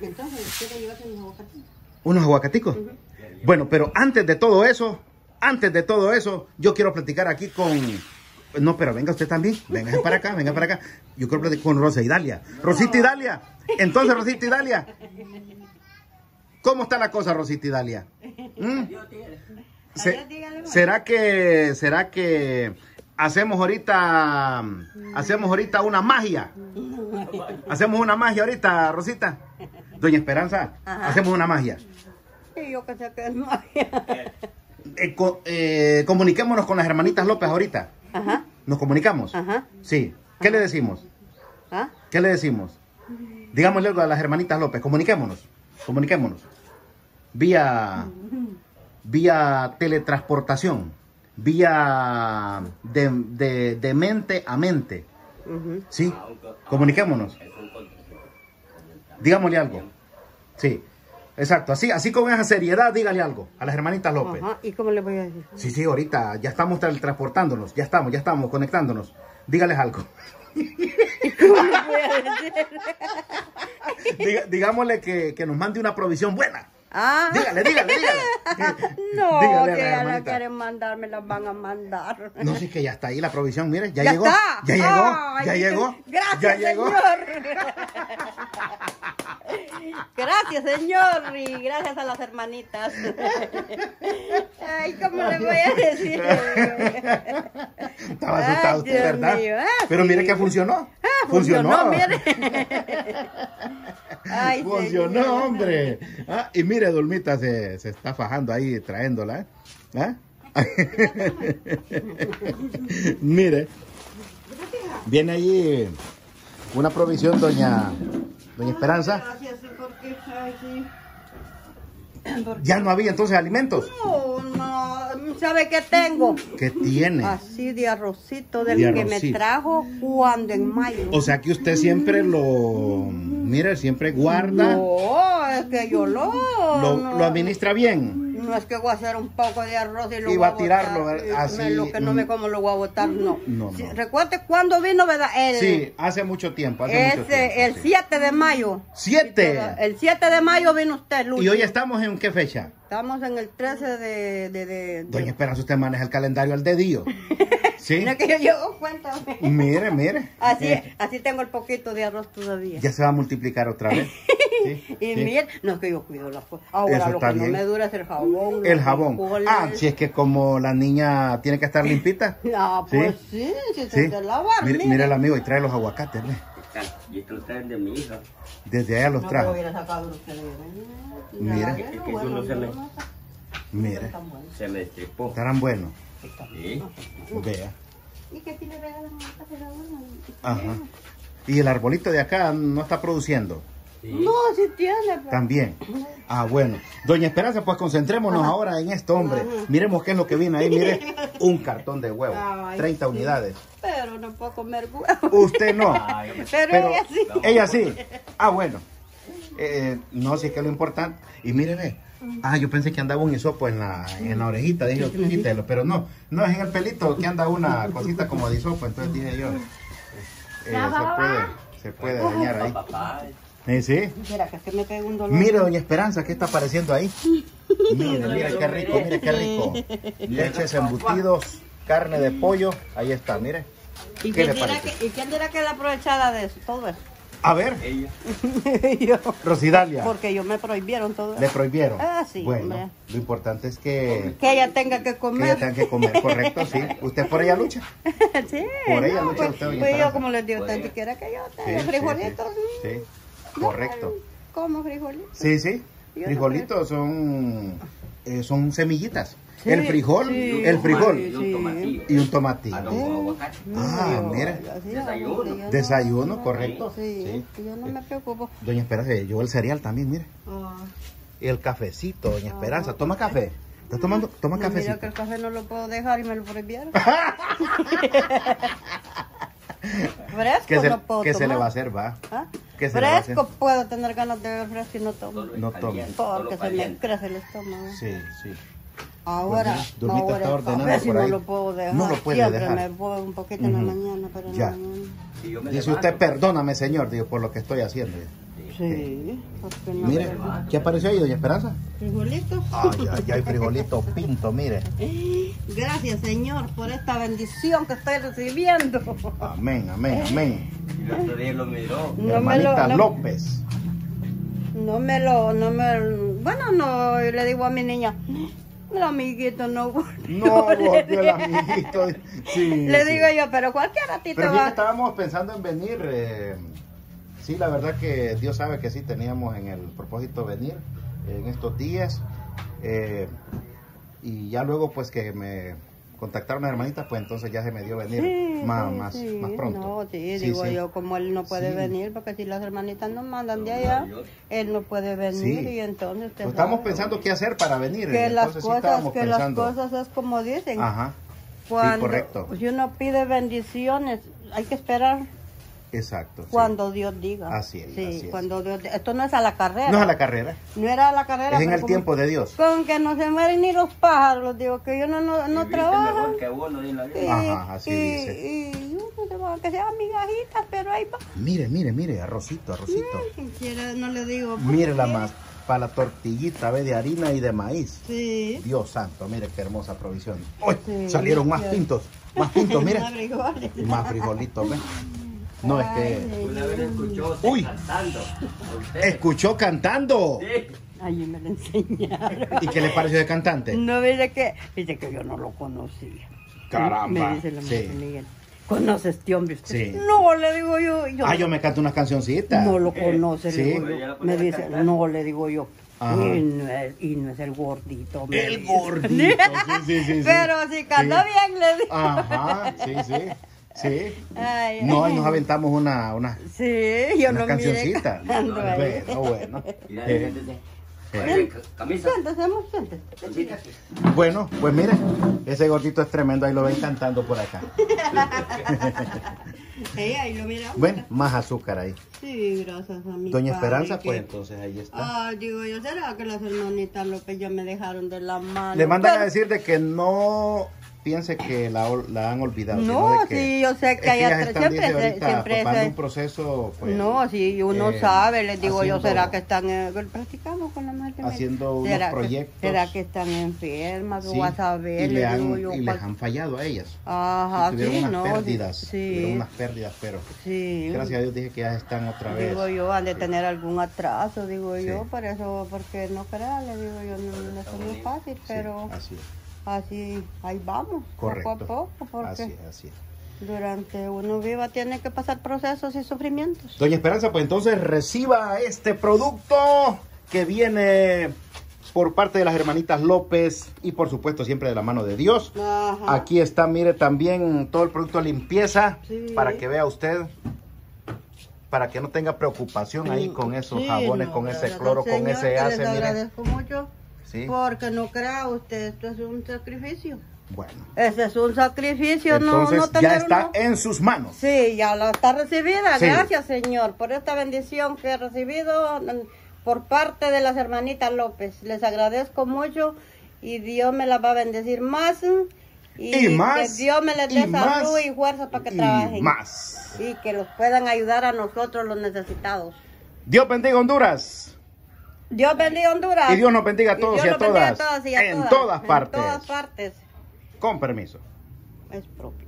Entonces, llevarse unos aguacates. ¿Unos aguacaticos? Bueno, pero antes de todo eso, antes de todo eso, yo quiero platicar aquí con... No, pero venga usted también. Venga para acá, venga para acá. Yo quiero platicar con Rosa y Dalia. Rosita y Dalia. Entonces, Rosita y Dalia. ¿Cómo está la cosa, Rosita y Dalia? ¿Mm? Se-. ¿Será que, será que hacemos ahorita, hacemos ahorita una magia? Hacemos una magia ahorita, Rosita. Doña Esperanza, Ajá. hacemos una magia. Y yo que sé que es magia. Eh, co- eh, comuniquémonos con las hermanitas López ahorita. Ajá, ¿Nos comunicamos? ajá. Sí. ¿Qué le decimos? ¿Ah? ¿Qué le decimos? Digámosle algo a las hermanitas López. Comuniquémonos. Comuniquémonos. Vía, vía teletransportación. Vía de, de- de mente a mente. Sí. Comuniquémonos. Dígamosle algo. Sí. Exacto. Así, así con esa seriedad, dígale algo a las hermanitas López. Ajá. ¿Y cómo le voy a decir? Sí, sí, ahorita ya estamos transportándonos, ya estamos, ya estamos conectándonos. Dígales algo. ¿Cómo le voy a decir? Diga- digámosle que, que nos mande una provisión buena. Ah. Dígale, dígale, dígale. No, Dígale que ya la quieren mandar, me las van a mandar. No sé que ya está ahí la provisión, mire, ya, ¡Ya llegó. está! Ya llegó, Ay, ya llegó. Gracias, ya llegó. señor. Gracias, señor. Y gracias a las hermanitas. Ay, ¿cómo le voy a decir? Estaba asustado Ay, usted, ¿verdad? mío, ah, Pero sí. mire que funcionó. Ah, funcionó, mire. Ay, Funcionó, señor. hombre. Ah, y mire, Dulmita se, se está fajando ahí, trayéndola. ¿eh? ¿Ah? mire, viene allí una provisión, doña, doña Esperanza. Gracias, porque, ay, sí. Ya no había entonces alimentos. No, no, ¿sabe qué tengo? ¿Qué tiene? Así de arrocito del De que me trajo cuando en mayo. O sea que usted siempre lo, mire, siempre guarda, No, es que yo lo, lo, no, lo administra bien. No es que voy a hacer un poco de arroz y lo Y voy a tirarlo, botar, y así, me- Lo que no mm. me como lo voy a botar, no. Recuerde cuándo vino, ¿verdad? El, Sí, hace mucho tiempo, hace mucho tiempo. el sí. 7 de mayo. ¡Siete! El 7 de mayo vino usted, Lucho. ¿Y hoy estamos en qué fecha? Estamos en el 13 de... de, de, Doña Esperanza, usted maneja el calendario al dedillo. ¿Sí? No que yo llevo cuenta. Mire, mire. Así, Eh, así tengo el poquito de arroz todavía. ya se va a multiplicar otra vez. Sí, Y sí. miel, no es que yo cuido la fuerza. Ahora Eso lo está que bien. no me dura es el jabón. El jabón. Ah, si es que como la niña tiene que estar limpita. Ah, pues sí, si Sí. se te lavar. Mire, mire. mire el amigo y trae los aguacates, ¿ve? Y estos traen de mi hija. Desde allá los trajo. Mira. Es que eso no se me- Están buenos. Se me estripó. estarán buenos. Sí. Vea. ¿Y qué si le regalan? Ajá. Y el arbolito de acá no está produciendo. Sí. No, sí tiene. pero- También. Ah, bueno. Doña Esperanza, pues concentrémonos ahora en esto, hombre. Miremos qué es lo que viene ahí. Mire, un cartón de huevo. Ay, 30 sí. unidades. Pero no puedo comer huevo. Usted no. Ay. Pero, Pero ella sí. ella sí. Ah, bueno. Eh, no, si es que lo importante. Y mire, ve. Ah, yo pensé que andaba un hisopo en la, en la orejita. Dije, quítelo. Pero no, no es en el pelito que anda una cosita como de hisopo. Entonces dije yo, eh, se puede, se puede dañar ahí. Eh, sí. Mira, que es que me pega un dolor. Mire, doña Esperanza, ¿qué está apareciendo ahí? Mire, mire qué rico, mire qué rico. Leches embutidos, carne de pollo, ahí está, mire. ¿Y ¿Qué quién, le dirá que, ¿Y quién dirá que es la aprovechada de eso? Todo eso. A ver, Ella. yo. Rosidalia, Porque yo me prohibieron todo le eso. prohibieron. Ah, sí, Bueno, hombre. lo importante es que, Que ella tenga que que ella comer. tenga que comer, correcto, sí. ¿Usted por ella lucha? sí. Por ella no, lucha pues, usted, pues yo, como les digo, ella. siquiera que yo Sí, tengo sí, frijolitos. Sí, sí, No, correcto. ¿Cómo frijolitos? Sí, sí. Yo Frijolitos son, eh, son semillitas. Sí, El frijol, sí. el frijol Y un tomatillo. y un tomatillo. Ah. Ah, yo- mira. Desayuno. yo no- Desayuno, no- correcto. Sí, yo no me preocupo. Doña Esperanza, llevó el cereal también, mire. Ah, Y el cafecito, doña Esperanza. ¿Toma café? ¿Está tomando? Toma no, mira cafecito. que el café no lo puedo dejar y me lo prohibieron. Fresco ¿Qué se, no puedo qué se le tomar. va a hacer, va? ¿Ah? ¿Qué se le va a hacer? Fresco puedo tener ganas de beber fresco y no tomo. No solo Porque se me crece el estómago. Sí, sí. Ahora, Pues, ahora café sí por no lo puedo dejar. No lo puede Siempre dejar. me voy un poquito en la mañana, pero en Ya. la mañana. Si yo me Dice levanto, usted, perdóname, señor, digo, por lo que estoy haciendo. Sí. Sí, ¿por qué no? Mire, ¿qué apareció ahí, doña Esperanza? Frijolitos. Ay, ay, ay, frijolito pinto, mire. Gracias, Señor, por esta bendición que estoy recibiendo. Amén, amén, amén. Y lo miró. No me Hermanita lo- no- López. No me lo, no me, bueno, no, le digo a mi niña, el amiguito no No, volvió el amiguito. Sí, Le sí. digo yo, pero cualquier ratito Pero va. estábamos pensando en venir. eh, sí, la verdad que Dios sabe que sí teníamos en el propósito venir en estos días. eh, y ya luego, pues que me contactaron las hermanitas, pues entonces ya se me dio venir Sí, más, sí, más, sí. más pronto. No, sí, Sí, digo sí. yo, como él no puede Sí. venir, porque si las hermanitas nos mandan de allá, él no puede venir Sí. y entonces usted Pues estamos sabe pensando qué hacer para venir. que las entonces cosas, que las cosas es como dicen. Ajá, Cuando correcto. si uno pide bendiciones, hay que esperar exacto. sí. cuando Dios diga. Así es, Sí, así es. cuando Dios di- Esto no es a la carrera. No es a la carrera, No era a la carrera. es en el como- tiempo de Dios. Con que no se mueren ni los pájaros, digo que yo no, no, no trabajo. mejor que uno en la Y, vida. Ajá, así y, dice. y uno que sea migajitas, pero ahí va. Mire, mire, mire, arrocito, arrocito. Si quiere, no le digo. Mire la más para la tortillita, ve, de harina y de maíz. Sí. Dios santo, mire qué hermosa provisión. ¡Uy! Sí, salieron más gracias. pintos, más pintos, mire. Más frijoles. Y más frijolitos, ve. No, es que Ay, Una vez escuchó Uy. cantando. a usted. escuchó cantando. Sí. Ay, me lo enseñaron. ¿Y qué le pareció de cantante? No, dice que, dice que yo no lo conocía. Caramba, Me dice la sí. maestra Miguel. ¿Conoce este hombre usted? Sí. No, le digo yo. yo Ah, yo me canto unas cancioncitas. No lo conoce, Sí. le digo yo. Me dice, cantar. no, le digo yo. Y no, es, y no es el gordito. El dice. gordito, sí, sí, sí, sí. Pero si canta Sí. bien, le digo. Ajá, sí, sí, sí. Ay, No, y nos aventamos una, una, Sí, yo una miré cancioncita. cantando ahí. Bueno, bueno. Mira, Eh, eh. Camisa. Bueno, pues mire, ese gordito es tremendo, ahí lo ven cantando por acá. Sí, ahí lo miramos. Bueno, más azúcar ahí. Sí, gracias a mi Doña padre Esperanza, que- pues entonces ahí está. Ay, digo yo, ¿será que las hermanitas López ya me dejaron de la mano? Le mandan a Pero- decir de que no piense que la, la han olvidado. No, de que, sí, yo sé es que hay siempre ahorita siempre se- un proceso, pues, no, si uno eh, sabe, les digo yo, haciendo- ¿será que están, eh, practicamos con la madre? haciendo unos ¿Será que- proyectos. ¿Será que están enfermas? sí, o a saber, y, le les han, digo yo. y les han fallado a ellas. Ajá, tuvieron sí, unas no. pérdidas, Sí, tuvieron unas pérdidas, pero sí. gracias a Dios dije que ya están otra vez. Digo yo, han de tener algún atraso, digo yo, por eso, porque no crea, le digo yo, no, no es muy fácil, pero así es, así, ahí vamos, correcto. poco a poco, porque Así es, así es. durante uno viva tiene que pasar procesos y sufrimientos. Doña Esperanza, pues entonces reciba este producto que viene por parte de las hermanitas López y por supuesto siempre de la mano de Dios. Ajá. Aquí está, mire también todo el producto de limpieza Sí. para que vea usted, para que no tenga preocupación ahí con esos Sí, jabones, no, con ese cloro, con ese que ace, Les mire. mucho Sí, porque no crea usted, esto es un sacrificio. bueno. Ese es un sacrificio, no, Entonces no ya tener está uno- en sus manos. Sí, ya la está recibida. Sí. Gracias, Señor, por esta bendición que he recibido mm, por parte de las hermanitas López. Les agradezco mucho y Dios me las va a bendecir más. mm, Y, Y más, que Dios me les y dé más, salud y fuerza para que y trabajen. más. Y que los puedan ayudar a nosotros, los necesitados. Dios bendiga Honduras. Dios bendiga Honduras. Y Dios nos bendiga a todos y a todas. todas y a En todas. todas partes. En todas partes. Con permiso. Es propio.